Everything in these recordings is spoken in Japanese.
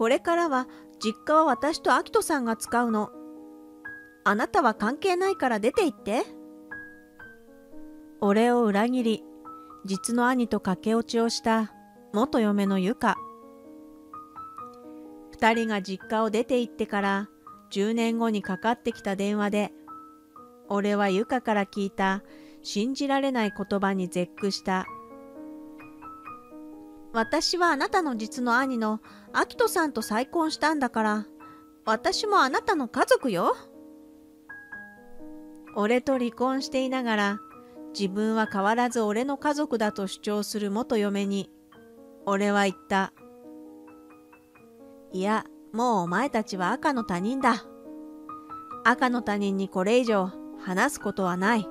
これからは実家は私とアキトさんが使うの。あなたは関係ないから出て行って。俺を裏切り、実の兄と駆け落ちをした元嫁のゆか。二人が実家を出て行ってから10年後にかかってきた電話で、俺はゆかから聞いた信じられない言葉に絶句した。私はあなたの実の兄のアキトさんと再婚したんだから、私もあなたの家族よ。俺と離婚していながら、自分は変わらず俺の家族だと主張する元嫁に、俺は言った。いや、もうお前たちは赤の他人だ。赤の他人にこれ以上話すことはない。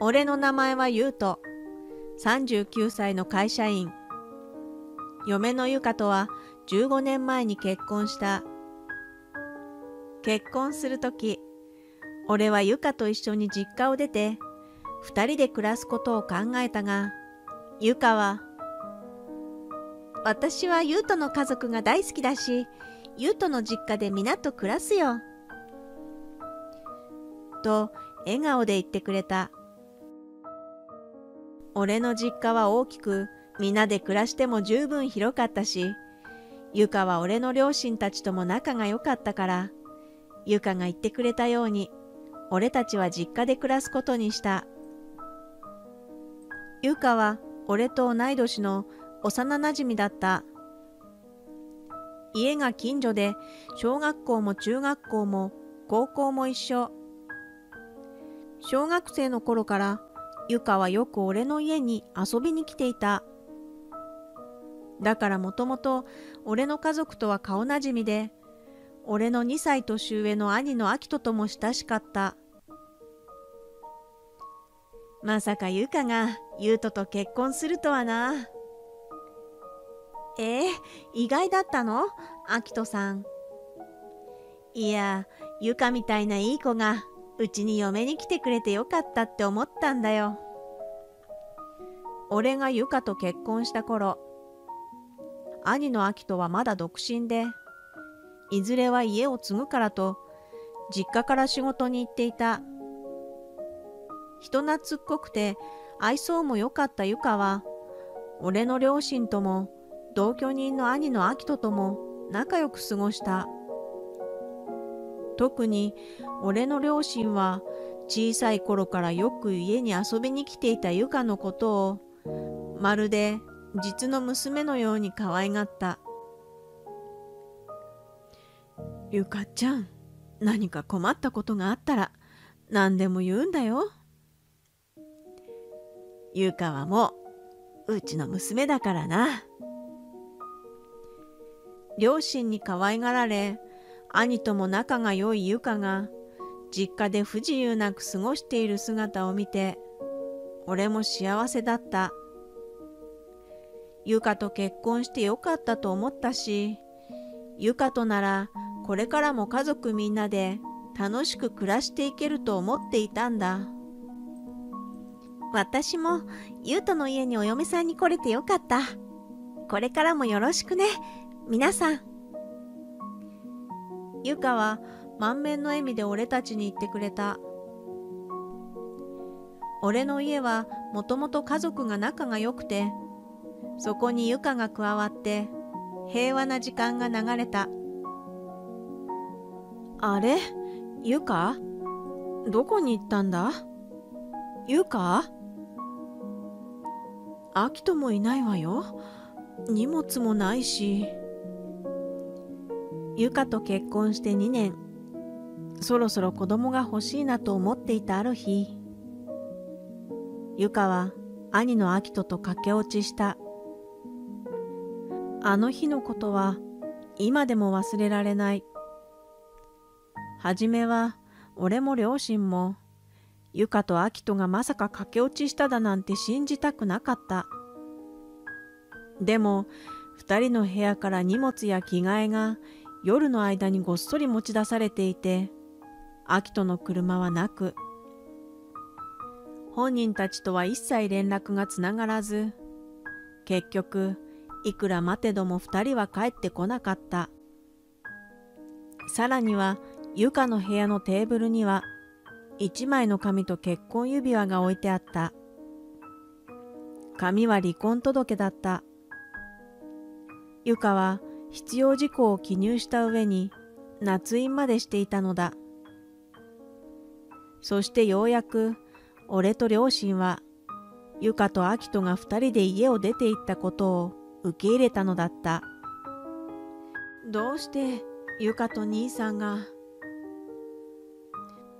俺の名前は優斗。39歳の会社員。嫁のゆかとは15年前に結婚した。結婚するとき、俺はゆかと一緒に実家を出て、二人で暮らすことを考えたが、ゆかは、私はゆうとの家族が大好きだし、ゆうとの実家で皆と暮らすよ。と、笑顔で言ってくれた。俺の実家は大きく、皆で暮らしても十分広かったし、ゆかは俺の両親たちとも仲が良かったから、ゆかが言ってくれたように、俺たちは実家で暮らすことにした。ゆかは俺と同い年の幼なじみだった。家が近所で小学校も中学校も高校も一緒。小学生の頃からゆかはよく俺の家に遊びに来ていた。だからもともと俺の家族とは顔なじみで、俺の2歳年上の兄の秋人とも親しかった。まさかゆかがゆうとと結婚するとはな。えー、意外だったの？秋人さん。いや、ゆかみたいないい子がうちに嫁に来てくれてよかったって思ったんだよ。俺がゆかと結婚した頃、兄の秋人はまだ独身で、いずれは家を継ぐからと、実家から仕事に行っていた。人懐っこくて愛想も良かったゆかは、俺の両親とも同居人の兄の秋人とも仲良く過ごした。特に俺の両親は小さい頃からよく家に遊びに来ていたゆかのことをまるで実の娘のように可愛がった。ゆかちゃん、何か困ったことがあったら何でも言うんだよ。ゆかはもううちの娘だからな。両親に可愛がられ、兄とも仲が良いゆかが実家で不自由なく過ごしている姿を見て、俺も幸せだった。ゆかと結婚してよかったと思ったし、ゆかとならこれからも家族みんなで楽しく暮らしていけると思っていたんだ。私もゆうとの家にお嫁さんに来れてよかった。これからもよろしくね、皆さん。ゆかは満面の笑みで俺たちに言ってくれた。俺の家はもともと家族が仲が良くて、そこにゆかが加わって平和な時間が流れた。あれ？ゆかどこに行ったんだ？ゆかアキトもいないわよ。荷物もないし。ゆかと結婚して2年。そろそろ子供が欲しいなと思っていたある日。ゆかは兄のアキトと駆け落ちした。あの日のことは今でも忘れられない。はじめは俺も両親もゆかとあきとがまさか駆け落ちしただなんて信じたくなかった。でも、二人の部屋から荷物や着替えが夜の間にごっそり持ち出されていて、アキトの車はなく、本人たちとは一切連絡がつながらず、結局、いくら待てども二人は帰ってこなかった。さらには、ゆかの部屋のテーブルには、一枚の紙と結婚指輪が置いてあった。紙は離婚届だった。ゆかは必要事項を記入した上に、夏印までしていたのだ。そしてようやく、俺と両親は、ゆかとあきとが二人で家を出て行ったことを受け入れたのだった。どうしてゆかと兄さんが。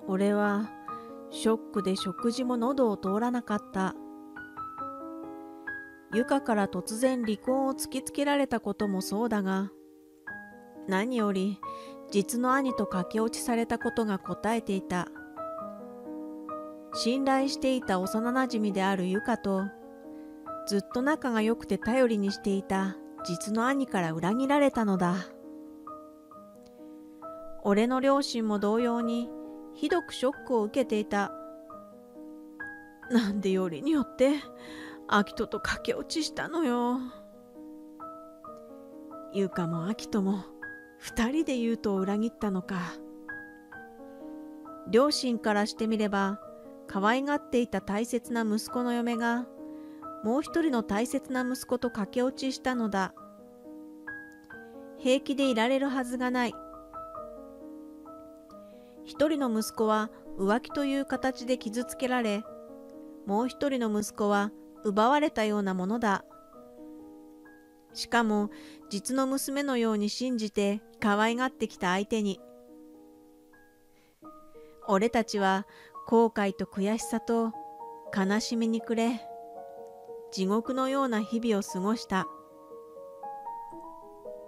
俺はショックで食事も喉を通らなかった。ゆかから突然離婚を突きつけられたこともそうだが、何より実の兄と駆け落ちされたことが答えていた。信頼していた幼なじみであるゆかと、ずっと仲が良くて頼りにしていた実の兄から裏切られたのだ。俺の両親も同様にひどくショックを受けていた。なんでよりによって、アキトと駆け落ちしたのよ。ゆかもアキトも二人で言うと裏切ったのか。両親からしてみれば、可愛がっていた大切な息子の嫁が、もう一人の大切な息子と駆け落ちしたのだ。平気でいられるはずがない。一人の息子は浮気という形で傷つけられ、もう一人の息子は奪われたようなものだ。しかも実の娘のように信じて可愛がってきた相手に。俺たちは後悔と悔しさと悲しみに暮れ、地獄のような日々を過ごした。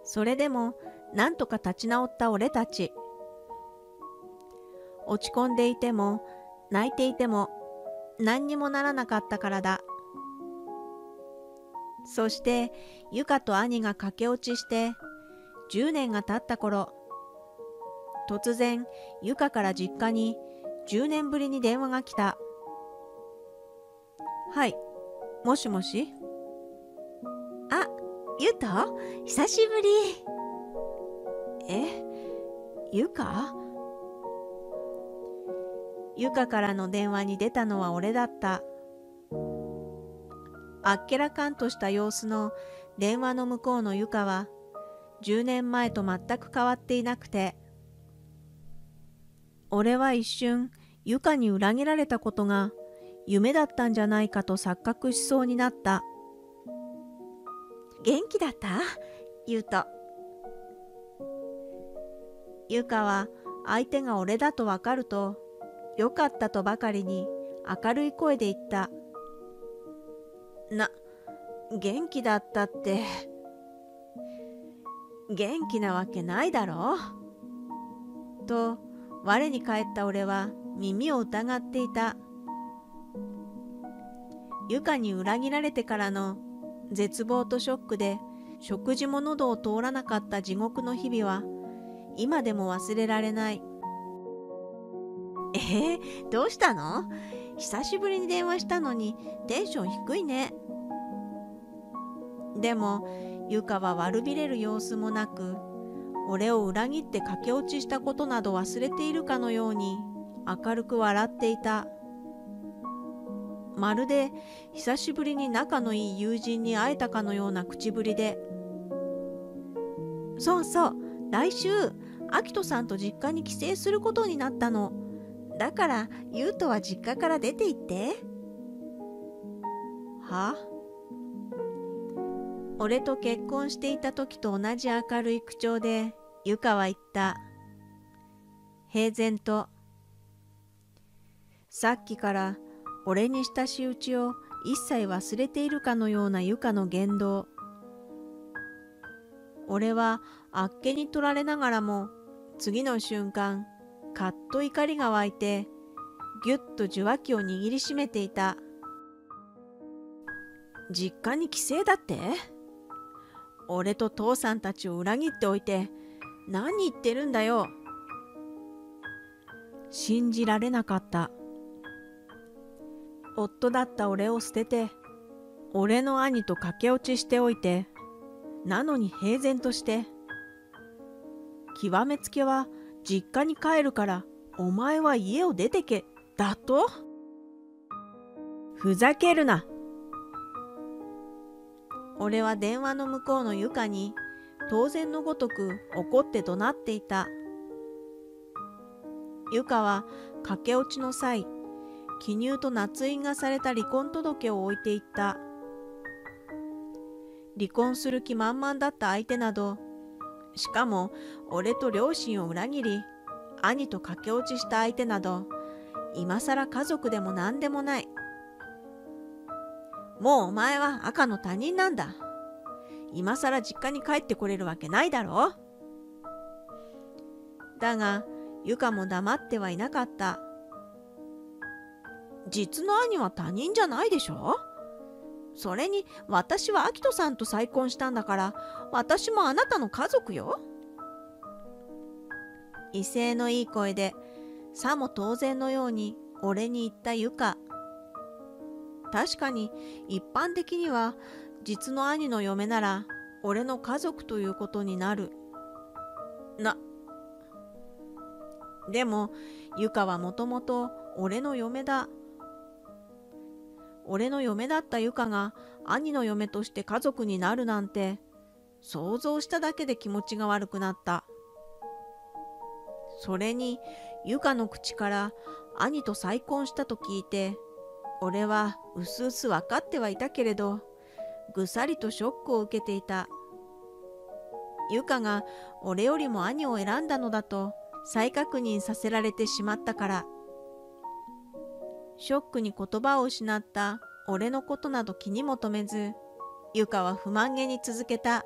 それでもなんとか立ち直った俺たち。落ち込んでいても泣いていても何にもならなかったからだ。そしてゆかと兄が駆け落ちして10年が経った頃突然ゆかから実家に10年ぶりに電話が来た。はい、もしもし？あ、ゆと久しぶり。え、ゆかゆかからの電話に出たのは俺だった。あっけらかんとした様子の電話の向こうのゆかは10年前と全く変わっていなくて俺は一瞬ゆかに裏切られたことが夢だったんじゃないかと錯覚しそうになった元気だった？ゆうとゆかは相手が俺だとわかるとよかったとばかりに明るい声で言った。な、元気だったって。元気なわけないだろ？と、我に返った俺は耳を疑っていた。ゆかに裏切られてからの絶望とショックで食事も喉を通らなかった地獄の日々は今でも忘れられない。えー、どうしたの？久しぶりに電話したのにテンション低いね。でも、ゆかは悪びれる様子もなく、俺を裏切って駆け落ちしたことなど忘れているかのように明るく笑っていた。まるで久しぶりに仲のいい友人に会えたかのような口ぶりで。そうそう、来週、アキトさんと実家に帰省することになったの。だから、ゆうとは実家から出て行って。は？俺と結婚していた時と同じ明るい口調で、ゆかは言った。平然と。さっきから俺にした仕打ちを一切忘れているかのようなゆかの言動。俺はあっけに取られながらも次の瞬間かっと怒りが湧いて、ぎゅっと受話器を握りしめていた。実家に帰省だって？俺と父さんたちを裏切っておいて、何言ってるんだよ。信じられなかった。夫だった俺を捨てて、俺の兄と駆け落ちしておいて、なのに平然として極めつけは実家に帰るからお前は家を出てけだと？ふざけるな俺は電話の向こうの床に当然のごとく怒って怒鳴っていた。ゆかは駆け落ちの際、記入と捺印がされた離婚届を置いていった。離婚する気満々だった相手など、しかも俺と両親を裏切り、兄と駆け落ちした相手など、今更家族でも何でもない。もうお前は赤の他人なんだ。今更実家に帰ってこれるわけないだろだが、ゆかも黙ってはいなかった。実の兄は他人じゃないでしょ？それに私は明人さんと再婚したんだから私もあなたの家族よ。威勢のいい声でさも当然のように俺に言ったゆか。確かに一般的には実の兄の嫁なら俺の家族ということになる。な、でも、ゆかはもともと俺の嫁だ。俺の嫁だったゆかが兄の嫁として家族になるなんて、想像しただけで気持ちが悪くなった。それに、ゆかの口から兄と再婚したと聞いて、俺はうすうす分かってはいたけれど、ぐさりとショックを受けていた。ゆかが俺よりも兄を選んだのだと再確認させられてしまったから。ショックに言葉を失った俺のことなど気にも留めず、ゆかは不満げに続けた。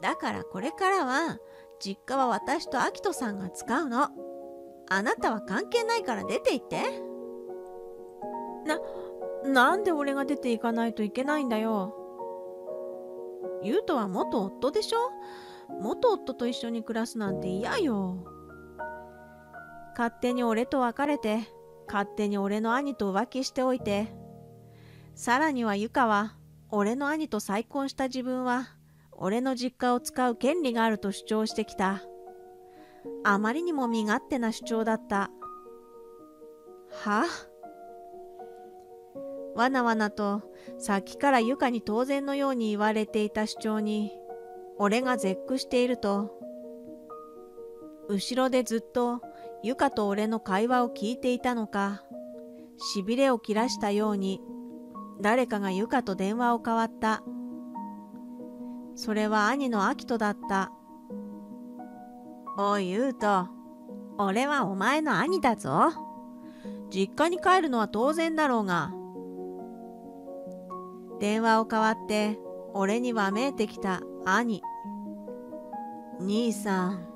だからこれからは実家は私とアキトさんが使うの。あなたは関係ないから出て行って。な、なんで俺が出ていかないといけないんだよ。ゆうとは元夫でしょ？元夫と一緒に暮らすなんて嫌よ。勝手に俺と別れて、勝手に俺の兄と浮気しておいて、さらにはゆかは、俺の兄と再婚した自分は、俺の実家を使う権利があると主張してきた。あまりにも身勝手な主張だった。はわなわなとさっきからゆかに当然のように言われていた主張に俺が絶句していると後ろでずっとゆかと俺の会話を聞いていたのか。しびれを切らしたように誰かがゆかと電話を交わった。それは兄のアキトだった。おいゆうと俺はお前の兄だぞ。実家に帰るのは当然だろうが。電話を代わって俺にわめいてきた兄。兄さん。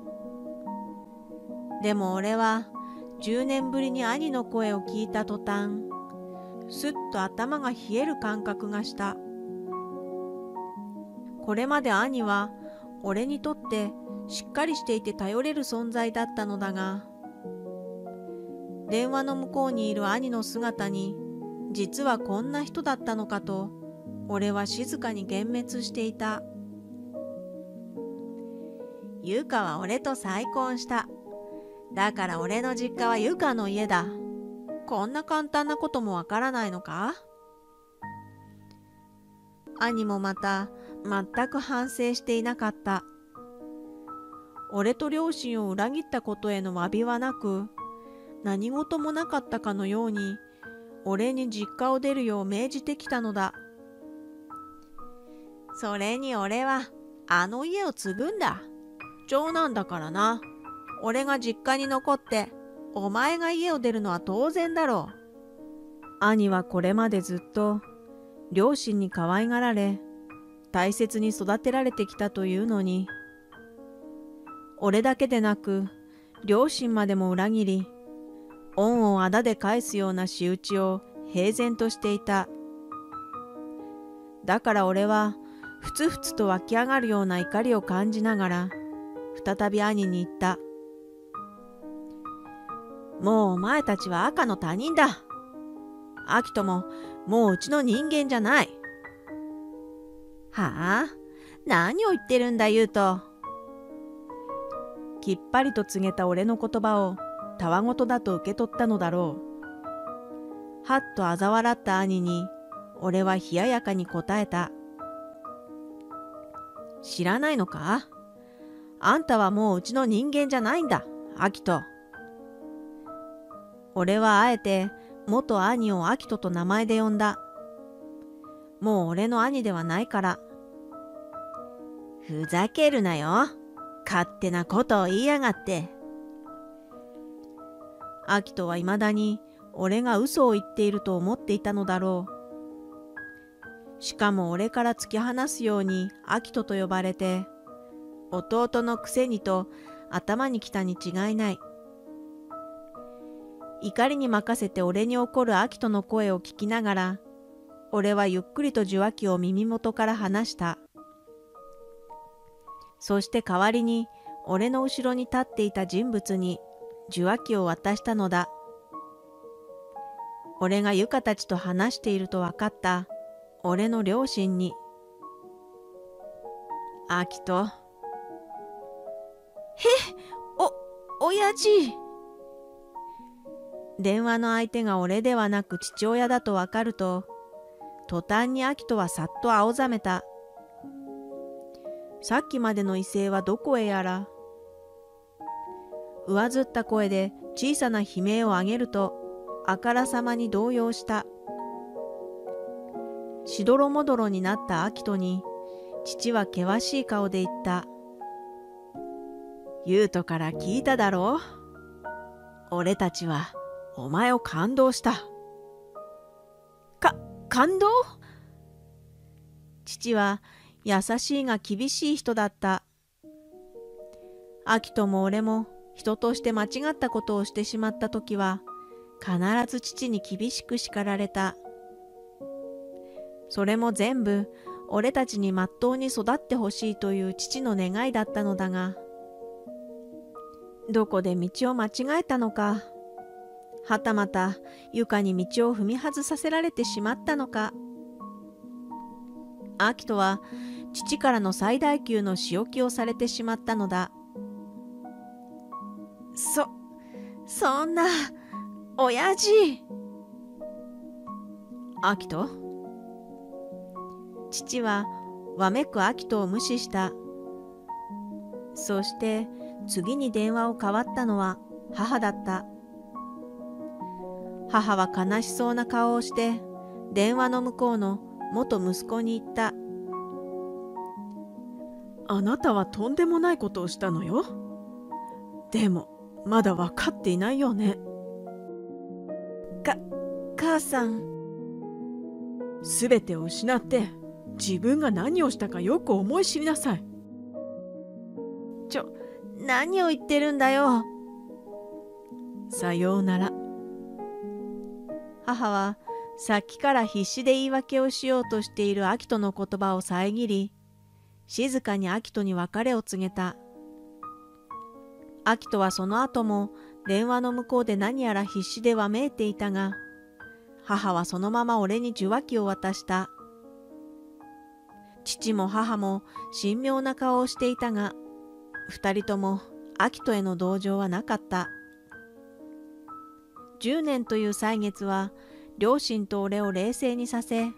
でも俺は10年ぶりに兄の声を聞いた途端、すっと頭が冷える感覚がした。これまで兄は俺にとってしっかりしていて頼れる存在だったのだが、電話の向こうにいる兄の姿に実はこんな人だったのかと俺は静かに幻滅していた。ゆかは俺と再婚した。だから俺の実家はゆかの家だ。こんな簡単なこともわからないのか？兄もまた全く反省していなかった。俺と両親を裏切ったことへの詫びはなく、何事もなかったかのように、俺に実家を出るよう命じてきたのだ。それに俺はあの家を継ぐんだ。長男だからな。俺が実家に残ってお前が家を出るのは当然だろう。兄はこれまでずっと両親に可愛がられ大切に育てられてきたというのに俺だけでなく両親までも裏切り恩をあだで返すような仕打ちを平然としていた。だから俺はふつふつと湧き上がるような怒りを感じながら、再び兄に言った。もうお前たちは赤の他人だ。秋とももううちの人間じゃない。はあ？何を言ってるんだ、ゆうと。きっぱりと告げた俺の言葉をたわごとだと受け取ったのだろう。はっと嘲笑った兄に、俺は冷ややかに答えた。知らないのか？あんたはもううちの人間じゃないんだ、アキト。俺はあえて元兄をアキトと名前で呼んだ。もう俺の兄ではないから。ふざけるなよ。勝手なことを言いやがって。アキトはいまだに俺が嘘を言っていると思っていたのだろう。しかも俺から突き放すようにアキトと呼ばれて、弟のくせにと頭に来たに違いない。怒りに任せて俺に怒るアキトの声を聞きながら、俺はゆっくりと受話器を耳元から離した。そして代わりに俺の後ろに立っていた人物に受話器を渡したのだ。俺がユカたちと話していると分かった俺の両親に。アキト。へお、親父。電話の相手が俺ではなく父親だと分かると、途端にアキトはさっと青ざめた。さっきまでの威勢はどこへやら。上ずった声で小さな悲鳴を上げると、あからさまに動揺した。しどろもどろになったアキトに、父は険しい顔で言った。ユートから聞いただろう？俺たちはお前を感動した。か、感動？父は優しいが厳しい人だった。アキトも俺も人として間違ったことをしてしまった時は必ず父に厳しく叱られた。それも全部俺たちにまっとうに育ってほしいという父の願いだったのだが、どこで道を間違えたのか、はたまた床に道を踏み外させられてしまったのか。アキトは父からの最大級の仕置きをされてしまったのだ。そ、そんな、親父。アキト？父はわめくアキトを無視した。そして次に電話を代わったのは母だった。母は悲しそうな顔をして電話の向こうの元息子に言った。あなたはとんでもないことをしたのよ。でも、まだ分かっていないよね。か、母さん。すべてを失って自分が何をしたかよく思い知りなさい。ちょ、何を言ってるんだよ。さようなら。母はさっきから必死で言い訳をしようとしているアキトの言葉を遮り、静かにアキトに別れを告げた。アキトはその後も電話の向こうで何やら必死でわめいていたが、母はそのまま俺に受話器を渡した。父も母も神妙な顔をしていたが、二人ともアキトへの同情はなかった。10年という歳月は両親と俺を冷静にさせ、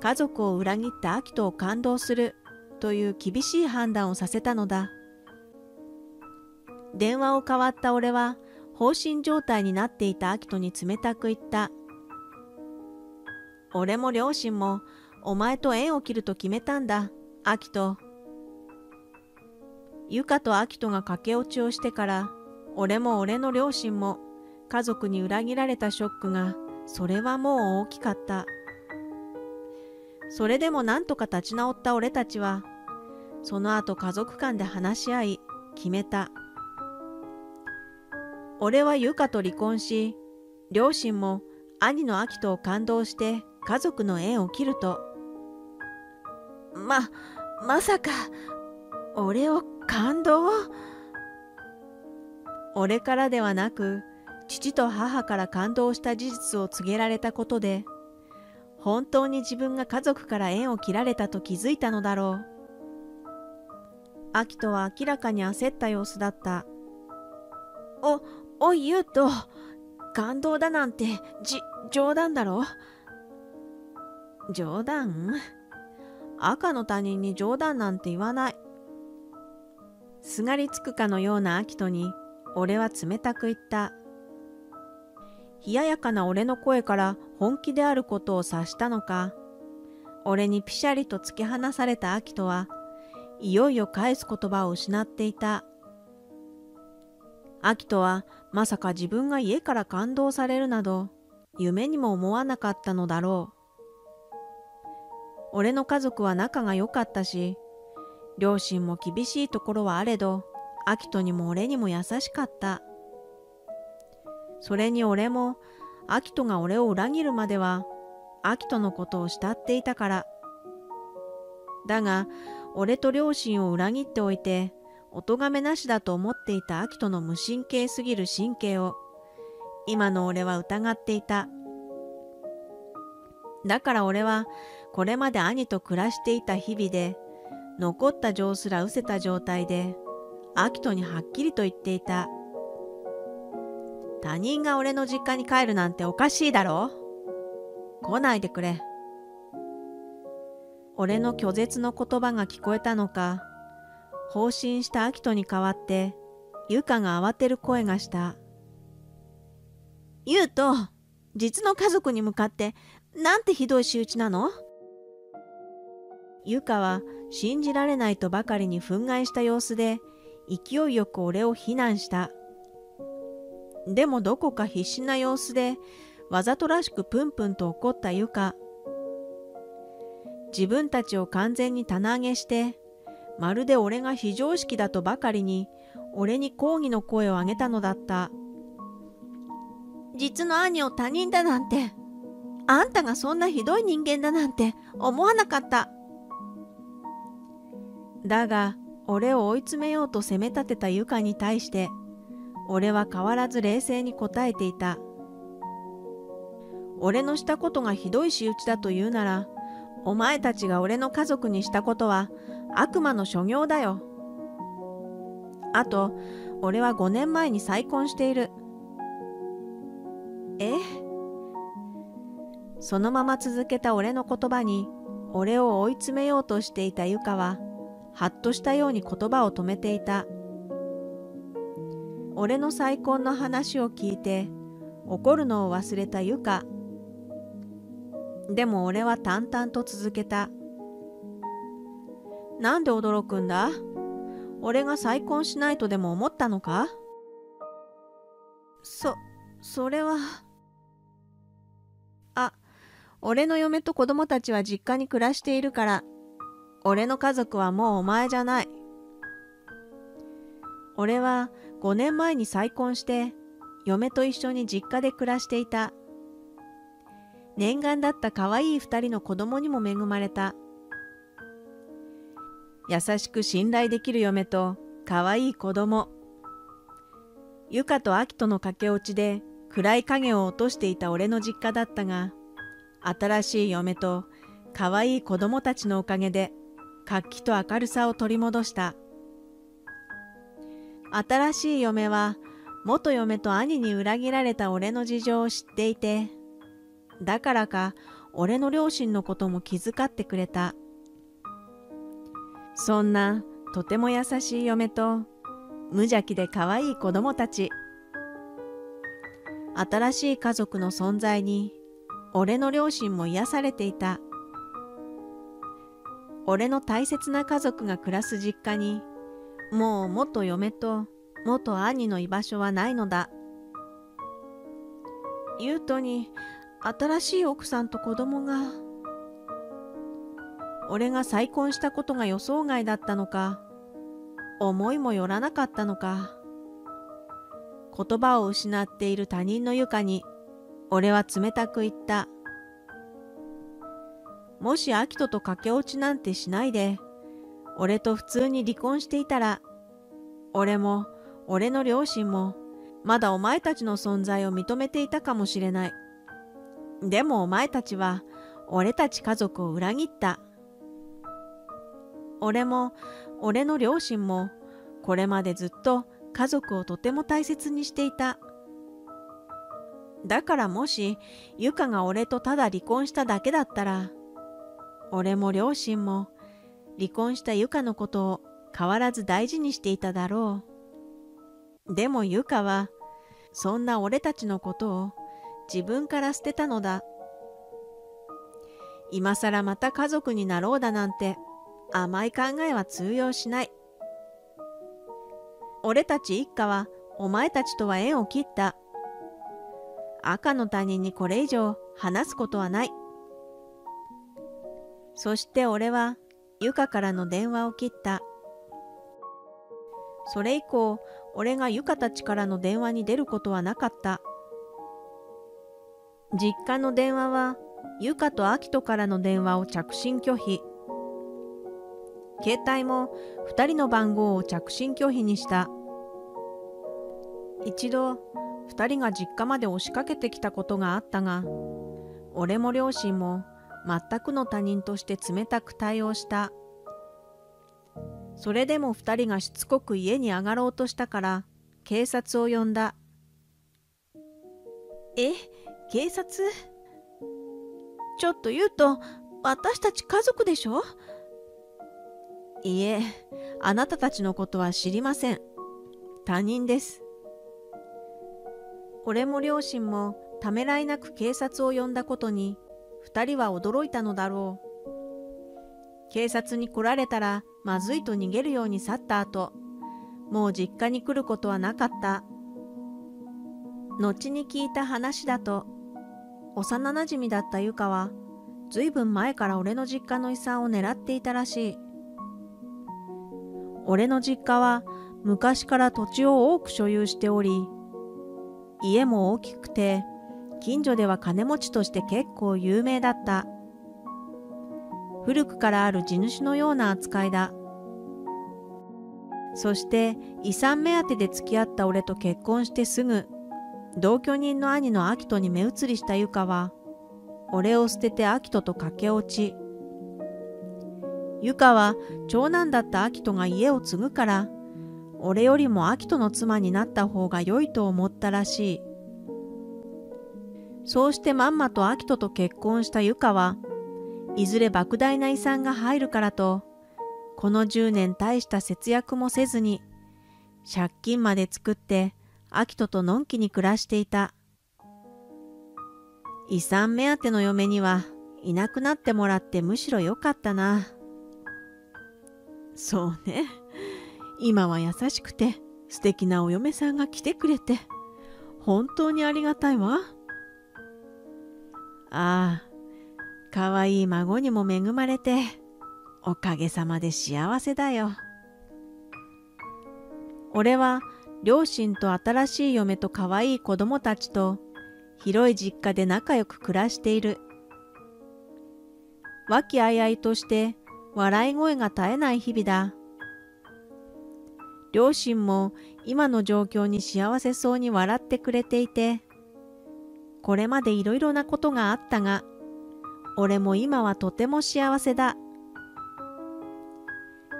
家族を裏切ったアキトを感動するという厳しい判断をさせたのだ。電話を代わった俺は放心状態になっていたアキトに冷たく言った。俺も両親もお前と縁を切ると決めたんだ、アキト。ユカとアキトが駆け落ちをしてから、俺も俺の両親も家族に裏切られたショックが、それはもう大きかった。それでもなんとか立ち直った俺たちは、その後家族間で話し合い、決めた。俺はユカと離婚し、両親も兄のアキトを感動して家族の縁を切ると。ま、まさか、俺を感動？俺からではなく、父と母から感動した事実を告げられたことで、本当に自分が家族から縁を切られたと気づいたのだろう。アキトは明らかに焦った様子だった。お、おい、ユウト、感動だなんて、じ、冗談だろ冗談？赤の他人に冗談なんて言わない。すがりつくかのようなアキトに、俺は冷たく言った。冷ややかな俺の声から本気であることを察したのか、俺にピシャリと突き放されたアキトは、いよいよ返す言葉を失っていた。アキトはまさか自分が家から感動されるなど、夢にも思わなかったのだろう。俺の家族は仲が良かったし、両親も厳しいところはあれど、アキトにも俺にも優しかった。それに俺も、アキトが俺を裏切るまでは、アキトのことを慕っていたから。だが、俺と両親を裏切っておいて、お咎めなしだと思っていたアキトの無神経すぎる神経を、今の俺は疑っていた。だから俺は、これまで兄と暮らしていた日々で、残った情すら失せた状態で、アキトにはっきりと言っていた。他人が俺の実家に帰るなんておかしいだろ？来ないでくれ。俺の拒絶の言葉が聞こえたのか、放心したアキトに代わって、ユカが慌てる声がした。ユウと、実の家族に向かって、なんてひどい仕打ちなの？ユカは信じられないとばかりに憤慨した様子で、勢いよく俺を非難した。でもどこか必死な様子でわざとらしくプンプンと怒ったゆか。自分たちを完全に棚上げしてまるで俺が非常識だとばかりに俺に抗議の声を上げたのだった。実の兄を他人だなんてあんたがそんなひどい人間だなんて思わなかった。だが俺を追い詰めようと責め立てたゆかに対して俺は変わらず冷静に答えていた。俺のしたことがひどい仕打ちだと言うなら、お前たちが俺の家族にしたことは悪魔の所業だよ。あと、俺は5年前に再婚している。え？そのまま続けた俺の言葉に、俺を追い詰めようとしていたゆかは、はっとしたように言葉を止めていた。俺の再婚の話を聞いて怒るのを忘れたゆか。でも俺は淡々と続けた。なんで驚くんだ？俺が再婚しないとでも思ったのか？そ、それは。あ、俺の嫁と子供たちは実家に暮らしているから、俺の家族はもうお前じゃない。俺は5年前に再婚して嫁と一緒に実家で暮らしていた。念願だった可愛い2人の子供にも恵まれた。優しく信頼できる嫁と可愛い子供。ゆかとあきとの駆け落ちで暗い影を落としていた俺の実家だったが新しい嫁と可愛い子供たちのおかげで活気と明るさを取り戻した。新しい嫁は元嫁と兄に裏切られた俺の事情を知っていて、だからか俺の両親のことも気遣ってくれた。そんなとても優しい嫁と無邪気で可愛い子供たち。新しい家族の存在に俺の両親も癒されていた。俺の大切な家族が暮らす実家にもう元嫁と元兄の居場所はないのだ。ゆうとに新しい奥さんと子供が。俺が再婚したことが予想外だったのか、思いもよらなかったのか。言葉を失っている他人の床に、俺は冷たく言った。もしアキトと駆け落ちなんてしないで、俺と普通に離婚していたら、俺も俺の両親もまだお前たちの存在を認めていたかもしれない。でもお前たちは俺たち家族を裏切った。俺も俺の両親もこれまでずっと家族をとても大切にしていた。だからもしゆかが俺とただ離婚しただけだったら俺も両親も離婚したゆかのことを変わらず大事にしていただろう。でもゆかはそんな俺たちのことを自分から捨てたのだ。今さらまた家族になろうだなんて甘い考えは通用しない。俺たち一家はお前たちとは縁を切った。赤の他人にこれ以上話すことはない。そして俺はゆかからの電話を切った。それ以降、俺がゆかたちからの電話に出ることはなかった。実家の電話は、ゆかとあきとからの電話を着信拒否。携帯も2人の番号を着信拒否にした。一度、2人が実家まで押しかけてきたことがあったが、俺も両親も全くの他人として冷たく対応した。それでも2人がしつこく家に上がろうとしたから警察を呼んだ。え、警察ちょっと言うと私たち家族でしょいえ、あなたたちのことは知りません。他人です。俺も両親もためらいなく警察を呼んだことに2人は驚いたのだろう。警察に来られたらまずいと逃げるように去った後、もう実家に来ることはなかった。後に聞いた話だと、幼なじみだったゆかは、ずいぶん前から俺の実家の遺産を狙っていたらしい。俺の実家は昔から土地を多く所有しており、家も大きくて、近所では金持ちとして結構有名だった。古くからある地主のような扱いだ。そして遺産目当てで付き合った俺と結婚してすぐ、同居人の兄のアキトに目移りしたゆかは、俺を捨ててアキトと駆け落ち。ゆかは長男だったアキトが家を継ぐから、俺よりもアキトの妻になった方が良いと思ったらしい。そうしてまんまとアキトと結婚したゆかは、いずれ莫大な遺産が入るからと、この10年大した節約もせずに、借金まで作って、アキトとのんきに暮らしていた。遺産目当ての嫁にはいなくなってもらってむしろよかったな。そうね。今は優しくて素敵なお嫁さんが来てくれて、本当にありがたいわ。ああ、かわいい孫にも恵まれて、おかげさまで幸せだよ。俺は両親と新しい嫁とかわいい子供たちと広い実家で仲良く暮らしている。和気あいあいとして笑い声が絶えない日々だ。両親も今の状況に幸せそうに笑ってくれていて、これまでいろいろなことがあったが、俺も今はとても幸せだ。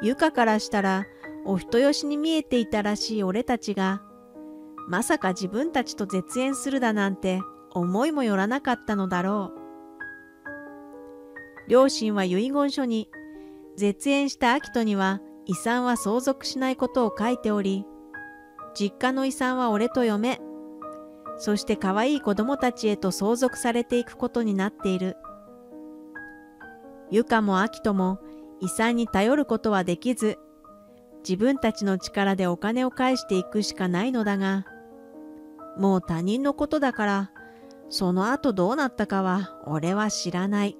ゆかからしたらお人よしに見えていたらしい俺たちが、まさか自分たちと絶縁するだなんて思いもよらなかったのだろう。両親は遺言書に、絶縁したアキトには遺産は相続しないことを書いており、実家の遺産は俺と嫁、そして可愛い子供たちへと相続されていくことになっている。ゆかもあきとも遺産に頼ることはできず、自分たちの力でお金を返していくしかないのだが、もう他人のことだから、その後どうなったかは俺は知らない。